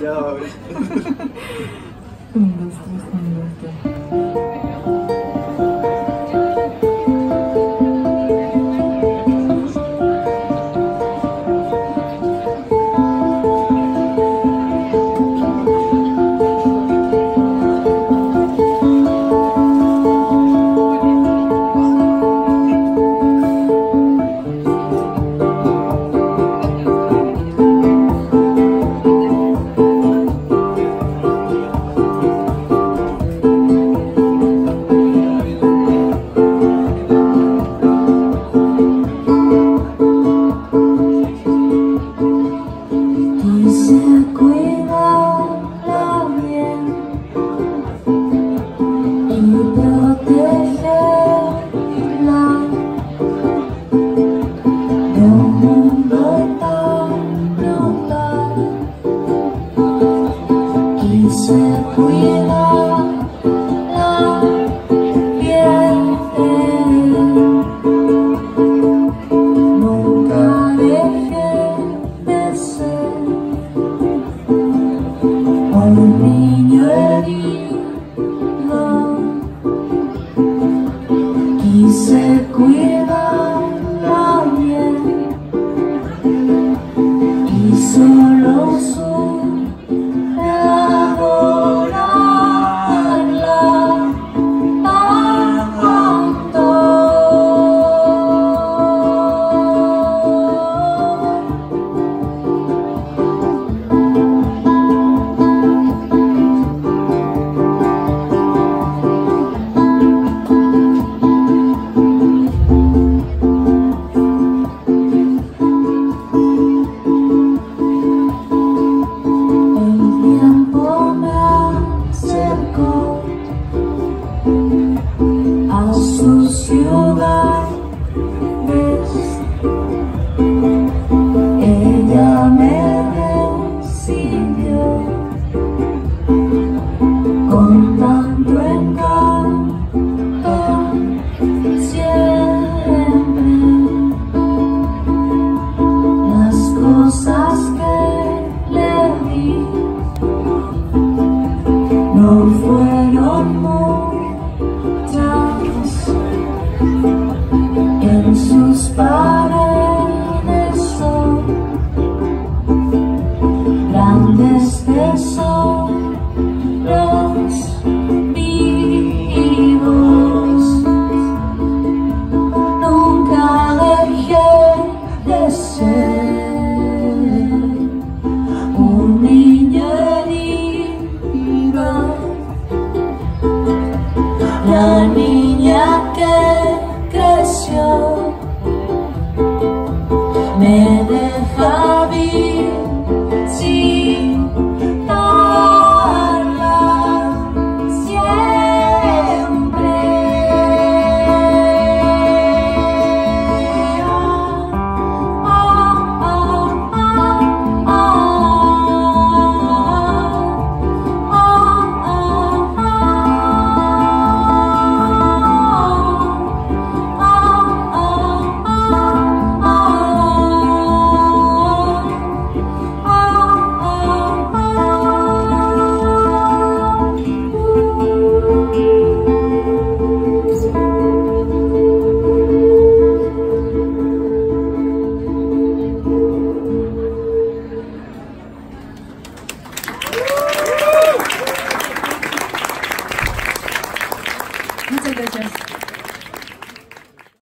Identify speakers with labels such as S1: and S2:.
S1: Oh? yeah. down the stairs. 我揉碎。Son los vivos Nunca dejé de ser Un niño herido La niña que creció